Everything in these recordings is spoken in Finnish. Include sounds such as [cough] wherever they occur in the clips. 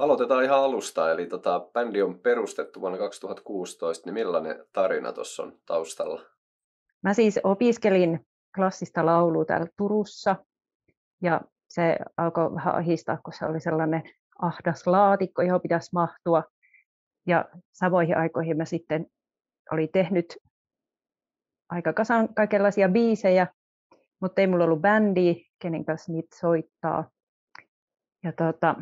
aloitetaan ihan alusta. Eli tota, bändi on perustettu vuonna 2016, niin millainen tarina tuossa on taustalla? Mä siis opiskelin klassista laulua täällä Turussa ja se alkoi vähän ahistaa, kun se oli sellainen ahdas laatikko, johon pitäisi mahtua. Ja samoihin aikoihin mä sitten olin tehnyt aika kasan kaikenlaisia biisejä, mutta ei mulla ollut bändi, kenen kanssa niitä soittaa. Ja tota,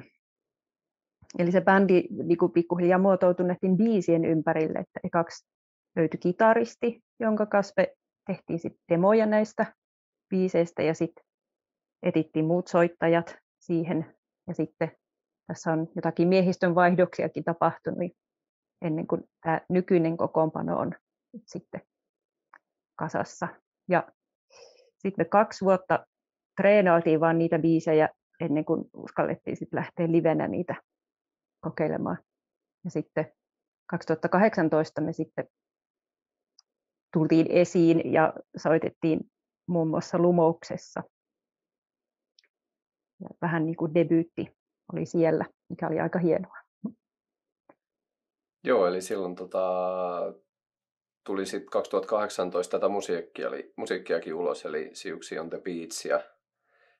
eli se bändi niin pikkuhiljaa muotoutui näiden biisien ympärille, että ekaksi löytyi kitaristi, jonka kanssa me tehtiin sitten demoja näistä biiseistä ja sitten etittiin muut soittajat siihen ja sitten tässä on jotakin miehistön vaihdoksiakin tapahtunut ennen kuin tämä nykyinen kokoonpano on sitten kasassa. Ja sitten me kaksi vuotta treenailtiin vaan niitä biisejä ennen kuin uskallettiin sitten lähteä livenä niitä kokeilemaan. Ja sitten 2018 me sitten tultiin esiin ja soitettiin muun muassa Lumouksessa. Ja vähän niin kuin debyytti oli siellä, mikä oli aika hienoa. Joo, eli silloin tota, tuli sitten 2018 tätä musiikkia, eli, musiikkiakin ulos, eli Siuksi on the Beats, ja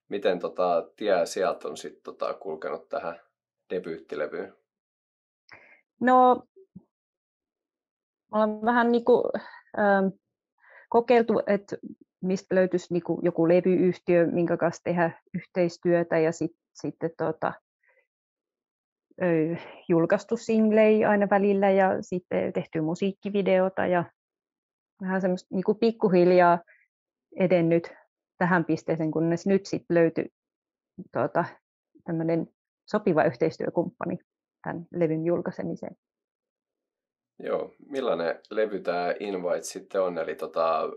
miten tota, tie sieltä on sitten tota, kulkenut tähän debyyttilevyyn? No, olen vähän niin kuin, ähm, kokeiltu, että mistä löytyisi niin kuin joku levyyhtiö, minkä kanssa tehdä yhteistyötä ja sit, sitten tota, julkaistu singlei aina välillä ja sitten tehty musiikkivideota ja vähän semmoista niin pikkuhiljaa edennyt tähän pisteeseen, kunnes nyt sitten löytyi tuota, tämmöinen sopiva yhteistyökumppani tämän levyn julkaisemiseen. Joo, millainen levy tämä Invite sitten on, eli tota,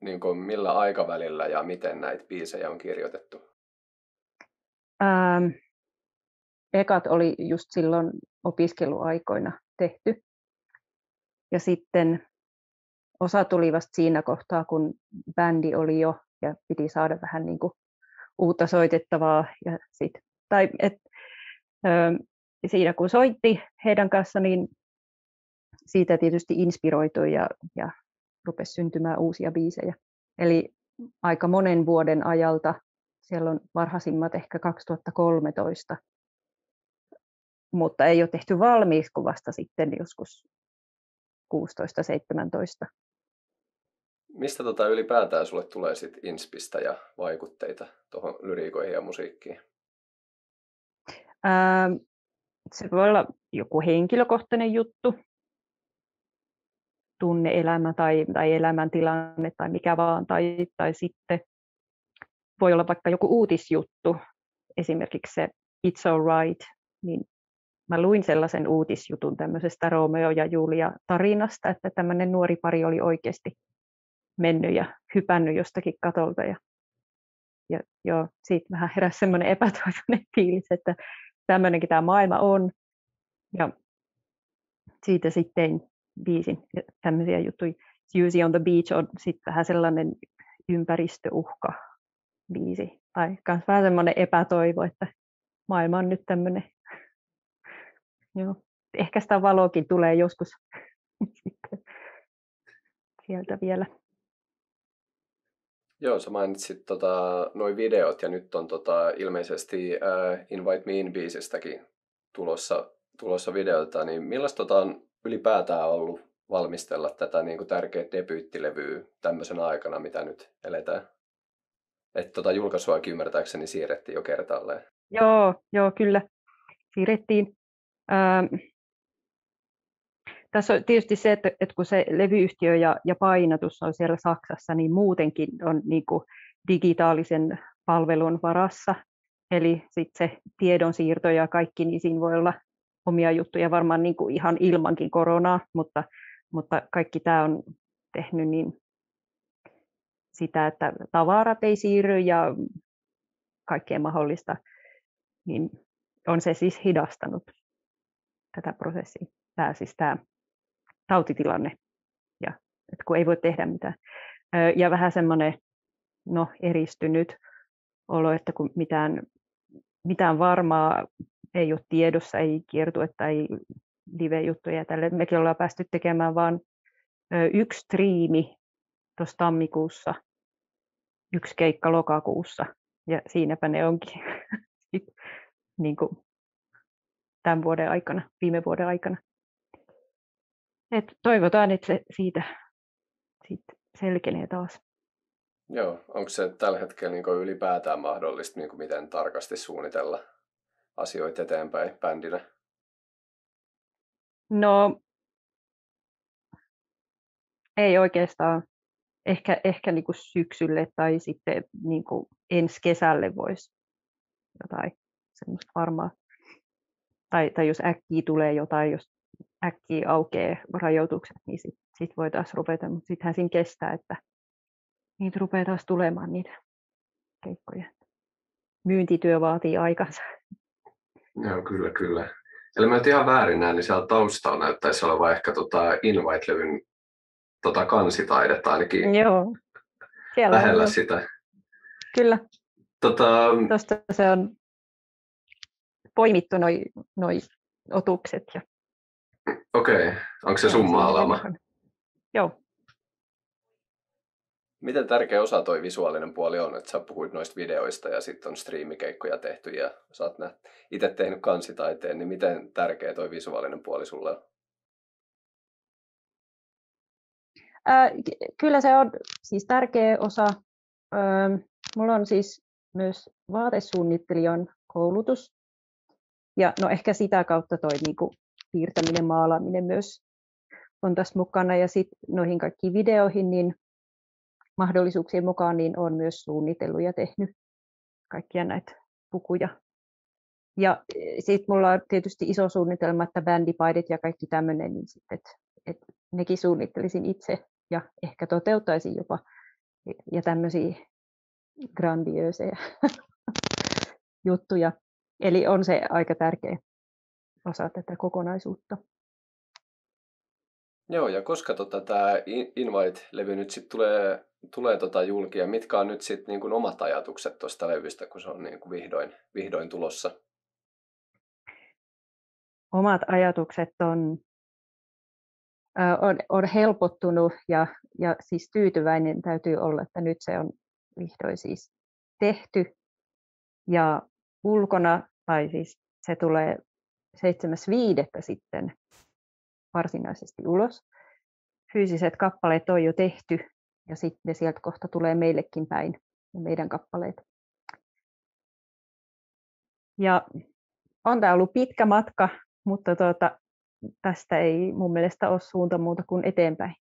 niin kuin millä aikavälillä ja miten näitä biisejä on kirjoitettu? Ähm, ekat oli just silloin opiskeluaikoina tehty. Ja sitten osa tuli vasta siinä kohtaa, kun bändi oli jo ja piti saada vähän niin kuin uutta soitettavaa. Ja sit, tai et, ö, siinä kun soitti heidän kanssa, niin siitä tietysti inspiroitui ja, ja rupesi syntymään uusia biisejä. Eli aika monen vuoden ajalta, siellä on varhaisimmat ehkä 2013, mutta ei ole tehty valmiiksi kuin vasta sitten joskus 16-17. Mistä tota ylipäätään sulle tulee sit inspistä ja vaikutteita tuohon lyriikoihin ja musiikkiin? Ää, se voi olla joku henkilökohtainen juttu, tunneelämä tai, tai elämäntilanne tai mikä vaan, tai, tai sitten voi olla vaikka joku uutisjuttu, esimerkiksi se It's Alright, niin mä luin sellaisen uutisjutun tämmöisestä Romeo ja Julia tarinasta, että tämmöinen nuori pari oli oikeasti mennyt ja hypännyt jostakin katolta. Ja, ja joo, siitä vähän heräsi semmoinen epätoivoinen [laughs] fiilis, että tämmöinenkin tämä maailma on. Ja siitä sitten biisin tämmöisiä juttuja. Susie on the Beach on sitten vähän sellainen ympäristöuhka biisi. Tai myös vähän semmoinen epätoivo, että maailma on nyt tämmöinen. [laughs] Joo. Ehkä sitä valoakin tulee joskus [laughs] sieltä vielä. Joo, sä mainitsit tota, noin videot ja nyt on tota, ilmeisesti uh, Invite Me In biisistäkin tulossa, tulossa videolta, niin millaista tota, on ylipäätään ollut valmistella tätä niin kuin tärkeää debyyttilevyä tämmöisenä aikana, mitä nyt eletään? Että tota julkaisuakin ymmärtääkseni siirrettiin jo kertaalleen. Joo, joo kyllä. Siirrettiin. Ähm, tässä on tietysti se, että, että kun se levyyhtiö ja, ja painatus on siellä Saksassa, niin muutenkin on niin kuin digitaalisen palvelun varassa. Eli sitten se tiedonsiirto ja kaikki, niin siinä voi olla omia juttuja varmaan niin kuin ihan ilmankin koronaa, mutta, mutta kaikki tämä on tehnyt niin sitä, että tavarat ei siirry ja kaikkea mahdollista, niin on se siis hidastanut tätä prosessia. Tämä siis tämä tautitilanne, ja, että kun ei voi tehdä mitään. Ja vähän semmoinen no, eristynyt olo, että kun mitään, mitään varmaa ei ole tiedossa, ei kiertuetta, ei live-juttuja tälle. Mekin ollaan päästy tekemään vain yksi striimi tuossa tammikuussa, yksi keikka lokakuussa ja siinäpä ne onkin [laughs] niin kuin tämän vuoden aikana, viime vuoden aikana. Et toivotaan, että se siitä, siitä selkenee taas. Joo, onko se tällä hetkellä niin ylipäätään mahdollista, niin miten tarkasti suunnitella asioita eteenpäin bändinä? No, ei oikeastaan. Ehkä, ehkä niin kuin syksylle tai sitten niin kuin ensi kesälle voisi jotain semmoista varmaa. Tai, tai jos äkkiä tulee jotain, jos äkkiä aukeaa rajoitukset, niin sitten sit voi taas ruveta, mutta sittenhän siinä kestää, että niitä rupeaa taas tulemaan niitä keikkoja. Myyntityö vaatii aikansa. Joo, kyllä, kyllä. Eli mä ihan väärin näin, niin siellä taustalla näyttäisi olevan ehkä tota Invite-levyn tota kansitaidetta ainakin Joo. Siellä lähellä on, sitä. Kyllä. Tota... Tuosta se on poimittu noin noi otukset. Ja... Okei, okay. onko se sun maalaama? Joo. Miten tärkeä osa toi visuaalinen puoli on, että sä puhuit noista videoista ja sitten on striimikeikkoja tehty ja sä oot itse tehnyt kansitaiteen, niin miten tärkeä toi visuaalinen puoli sulle on? Ää, kyllä se on siis tärkeä osa. Ää, mulla on siis myös vaatesuunnittelijan koulutus. Ja no ehkä sitä kautta toi niinku piirtäminen, maalaaminen myös on tässä mukana. Ja sitten noihin kaikkiin videoihin, niin mahdollisuuksien mukaan niin on myös suunnitellut ja tehnyt kaikkia näitä pukuja. Ja e, sitten mulla on tietysti iso suunnitelma, että bändipaidit ja kaikki tämmöinen, niin sitten, että et nekin suunnittelisin itse ja ehkä toteuttaisin jopa ja tämmöisiä grandiösejä [laughs] juttuja. Eli on se aika tärkeä osa tätä kokonaisuutta. Joo, ja koska tota, tämä Invite-levy nyt sitten tulee, tulee tota julki, ja mitkä on nyt sitten niin omat ajatukset tuosta levystä, kun se on niin kuin vihdoin, vihdoin tulossa? Omat ajatukset on, on, on helpottunut ja, ja siis tyytyväinen täytyy olla, että nyt se on vihdoin siis tehty. Ja ulkona, tai siis se tulee 7.5. sitten varsinaisesti ulos. Fyysiset kappaleet on jo tehty ja sitten sieltä kohta tulee meillekin päin meidän kappaleet. Ja on tämä ollut pitkä matka, mutta tuota, tästä ei mun mielestä ole suunta muuta kuin eteenpäin.